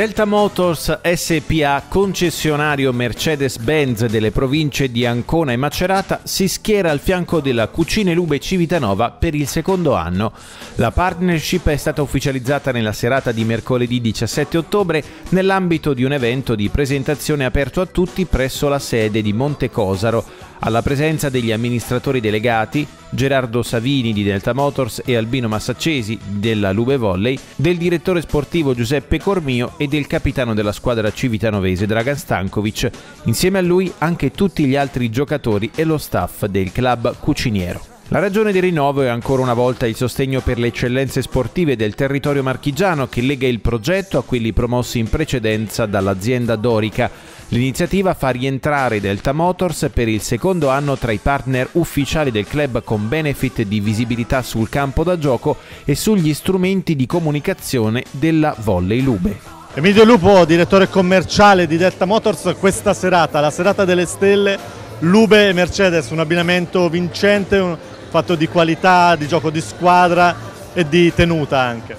Delta Motors SPA, concessionario Mercedes-Benz delle province di Ancona e Macerata, si schiera al fianco della Cucine Lube Civitanova per il secondo anno. La partnership è stata ufficializzata nella serata di mercoledì 17 ottobre nell'ambito di un evento di presentazione aperto a tutti presso la sede di Montecosaro, alla presenza degli amministratori delegati, Gerardo Savini di Delta Motors e Albino Massaccesi della Lube Volley, del direttore sportivo Giuseppe Cormio e del capitano della squadra civitanovese Dragan Stankovic, insieme a lui anche tutti gli altri giocatori e lo staff del club cuciniero. La ragione del rinnovo è ancora una volta il sostegno per le eccellenze sportive del territorio marchigiano che lega il progetto a quelli promossi in precedenza dall'azienda Dorica. L'iniziativa fa rientrare Delta Motors per il secondo anno tra i partner ufficiali del club con benefit di visibilità sul campo da gioco e sugli strumenti di comunicazione della Volley Lube. Emilio Lupo, direttore commerciale di Delta Motors, questa serata, la serata delle stelle, Lube e Mercedes, un abbinamento vincente, fatto di qualità, di gioco di squadra e di tenuta anche.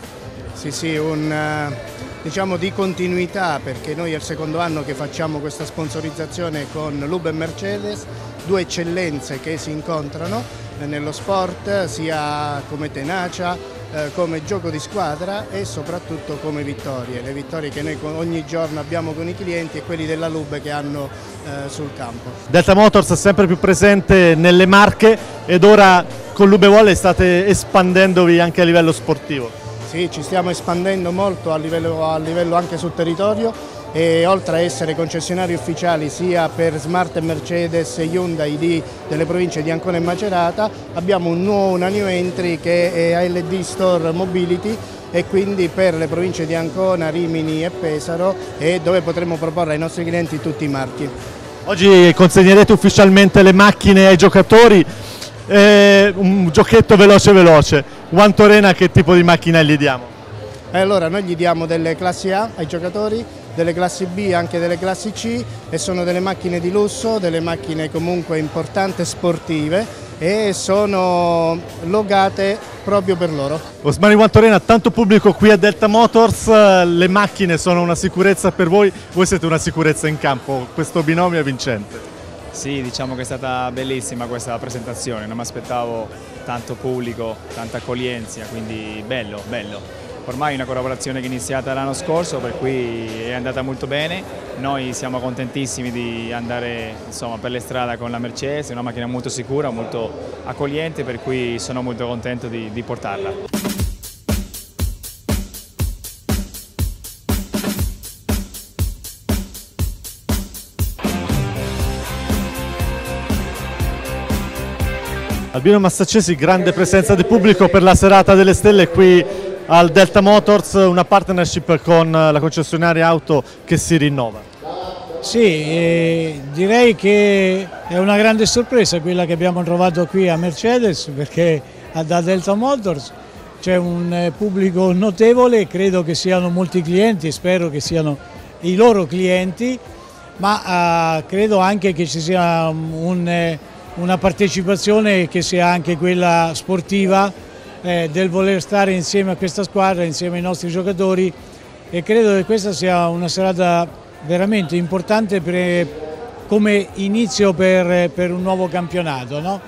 Sì, sì, un, eh, diciamo di continuità perché noi è il secondo anno che facciamo questa sponsorizzazione con Lube e Mercedes, due eccellenze che si incontrano nello sport sia come tenacia, come gioco di squadra e soprattutto come vittorie, le vittorie che noi ogni giorno abbiamo con i clienti e quelli della Lube che hanno eh, sul campo. Delta Motors è sempre più presente nelle marche ed ora con Lube Volley state espandendovi anche a livello sportivo. Sì, ci stiamo espandendo molto a livello, a livello anche sul territorio e oltre a essere concessionari ufficiali sia per Smart Mercedes e Hyundai di, delle province di Ancona e Macerata abbiamo un nuovo una new entry che è ALD Store Mobility e quindi per le province di Ancona, Rimini e Pesaro e dove potremo proporre ai nostri clienti tutti i marchi. Oggi consegnerete ufficialmente le macchine ai giocatori, eh, un giochetto veloce veloce, Guantorena che tipo di macchina gli diamo? E allora noi gli diamo delle classi A ai giocatori, delle classi B e anche delle classi C e sono delle macchine di lusso, delle macchine comunque importanti sportive e sono logate proprio per loro. Osmani Guantorena, tanto pubblico qui a Delta Motors, le macchine sono una sicurezza per voi, voi siete una sicurezza in campo, questo binomio è vincente. Sì, diciamo che è stata bellissima questa presentazione, non mi aspettavo tanto pubblico, tanta accoglienza, quindi bello, bello ormai è una collaborazione che è iniziata l'anno scorso per cui è andata molto bene, noi siamo contentissimi di andare insomma, per le strade con la Mercedes, è una macchina molto sicura, molto accogliente per cui sono molto contento di, di portarla. Albino Massaccesi, grande presenza di pubblico per la serata delle stelle qui al Delta Motors una partnership con la concessionaria auto che si rinnova. Sì, eh, direi che è una grande sorpresa quella che abbiamo trovato qui a Mercedes perché da Delta Motors c'è un eh, pubblico notevole, credo che siano molti clienti, spero che siano i loro clienti, ma eh, credo anche che ci sia un, eh, una partecipazione che sia anche quella sportiva eh, del voler stare insieme a questa squadra, insieme ai nostri giocatori e credo che questa sia una serata veramente importante per, come inizio per, per, un nuovo campionato. No?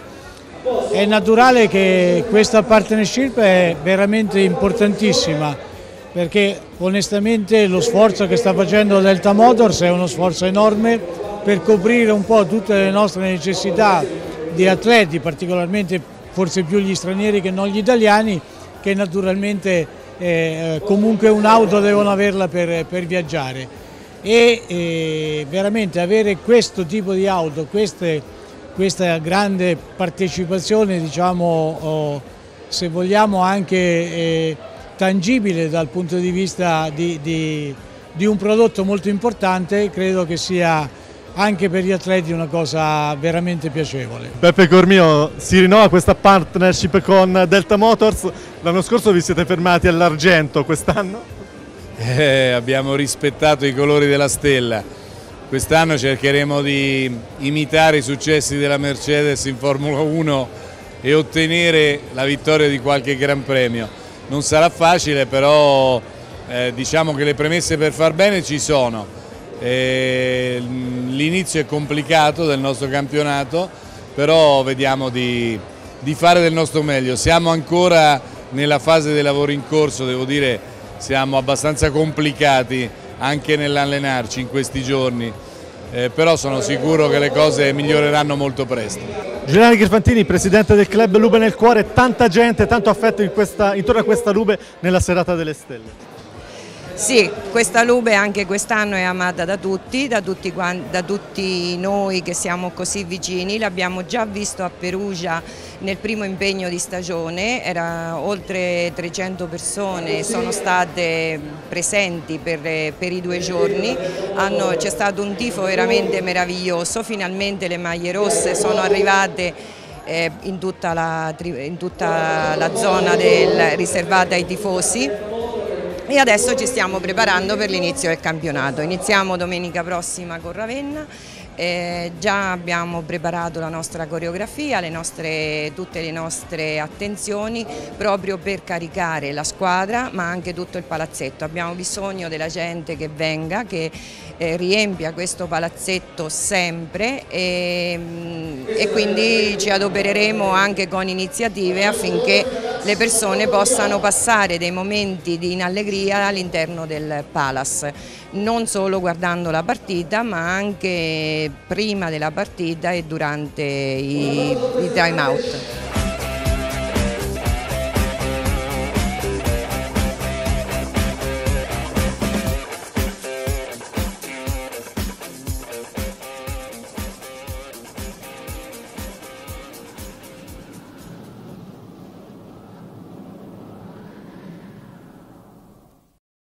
È naturale che questa partnership è veramente importantissima perché onestamente lo sforzo che sta facendo Delta Motors è uno sforzo enorme per coprire un po' tutte le nostre necessità di atleti, particolarmente forse più gli stranieri che non gli italiani, che naturalmente eh, comunque un'auto devono averla per, per viaggiare. E eh, veramente avere questo tipo di auto, queste, questa grande partecipazione, diciamo, oh, se vogliamo anche eh, tangibile dal punto di vista di, di, di un prodotto molto importante, credo che sia anche per gli atleti una cosa veramente piacevole. Peppe Cormio, si rinnova questa partnership con Delta Motors, l'anno scorso vi siete fermati all'argento, quest'anno? Eh, abbiamo rispettato i colori della stella, quest'anno cercheremo di imitare i successi della Mercedes in Formula 1 e ottenere la vittoria di qualche Gran Premio. Non sarà facile però eh, diciamo che le premesse per far bene ci sono. L'inizio è complicato del nostro campionato, però vediamo di, di fare del nostro meglio. Siamo ancora nella fase dei lavori in corso, devo dire siamo abbastanza complicati anche nell'allenarci in questi giorni, eh, però sono sicuro che le cose miglioreranno molto presto. Giuliano Ghirfantini, presidente del club Lube nel cuore, tanta gente, tanto affetto in questa, intorno a questa Lube nella serata delle stelle. Sì, questa Lube anche quest'anno è amata da tutti, da tutti, da tutti noi che siamo così vicini, l'abbiamo già visto a Perugia nel primo impegno di stagione, era oltre 300 persone, sono state presenti per, per i due giorni, c'è stato un tifo veramente meraviglioso, finalmente le maglie rosse sono arrivate eh, in, tutta la, in, tutta la, zona del, riservata ai tifosi e adesso ci stiamo preparando per l'inizio del campionato. Iniziamo domenica prossima con Ravenna eh, già abbiamo preparato la nostra coreografia, le nostre, tutte le nostre attenzioni proprio per caricare la squadra ma anche tutto il palazzetto. Abbiamo bisogno della gente che venga, che eh, riempia questo palazzetto sempre e, mm, e quindi ci adopereremo anche con iniziative affinché le persone possano passare dei momenti di allegria all'interno del Palace non solo guardando la partita ma anche prima della partita e durante i, i time out.